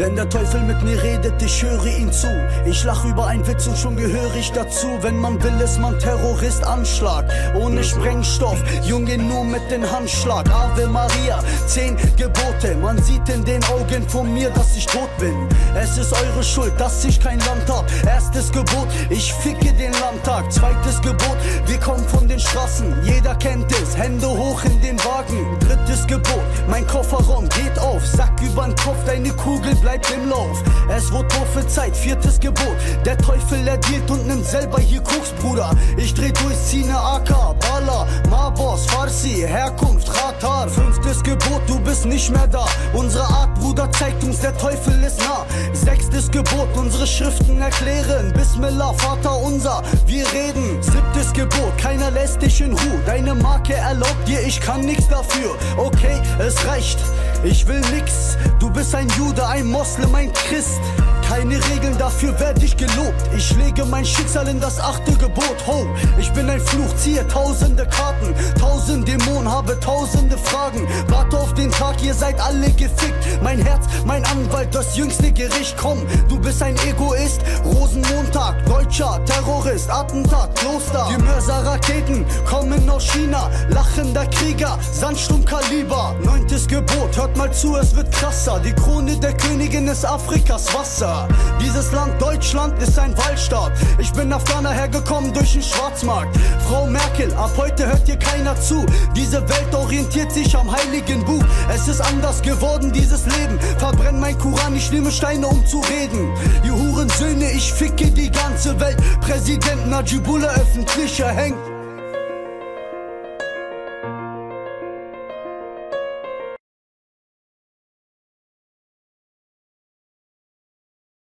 Wenn der Teufel mit mir redet, ich höre ihn zu. Ich lach über einen Witz und schon gehöre ich dazu. Wenn man will, ist man Terrorist, Anschlag. Ohne Sprengstoff, Junge nur mit dem Handschlag. Ave Maria, zehn Gebote. Man sieht in den Augen von mir, dass ich tot bin. Es ist eure Schuld, dass ich kein Land hab. Erstes Gebot, ich ficke den Landtag. Zweites Gebot, wir kommen von den Straßen. Jeder kennt es, Hände hoch in den Wagen. Drittes Gebot, mein Kofferraum geht auf. Sack übern Kopf, deine Kugel bleibt im Lauf. Es wurde prophezeit, viertes Gebot. Der Teufel erdielt und nimmt selber hier Koks, Bruder. Ich dreh durch, zieh ne AK, Bala, Mabos, Farsi, Herkunft, Ratar. Gebot, du bist nicht mehr da. Unsere Art, Bruder, zeigt uns, der Teufel ist nah. Sechstes Gebot, unsere Schriften erklären. Bismillah, Vater unser, wir reden. Siebtes Gebot, keiner lässt dich in Ruhe. Deine Marke erlaubt dir, ich kann nichts dafür. Okay, es reicht. Ich will nix, du bist ein Jude, ein Moslem, ein Christ. Keine Regeln, dafür werd ich gelobt. Ich lege mein Schicksal in das achte Gebot. Ho, ich bin ein Fluch, ziehe tausende Karten. Habe tausende Fragen. Warte auf den Tag, ihr seid alle gefickt. Mein Herz, mein Anwalt, das jüngste Gericht. Komm, du bist ein Egoist. Rosenmontag, Deutscher, Terrorist, Attentat, Kloster. Die Mörser-Raketen kommen aus China. Lachender Krieger, Sandsturmkaliber. Neuntes Gebot, hört mal zu, es wird krasser. Die Krone der Königin ist Afrikas Wasser. Dieses Land Deutschland ist ein Waldstaat. Ich bin Afghaner hergekommen durch den Schwarzmarkt. Frau Merkel, ab heute hört hier keiner zu. Diese Welt orientiert sich am heiligen Buch. Es ist anders geworden, dieses Leben. Verbrenn mein Koran, ich nehme Steine, um zu reden. Ihr Hurensöhne, ich ficke die ganze Welt. Präsident Najibullah öffentlich erhängt.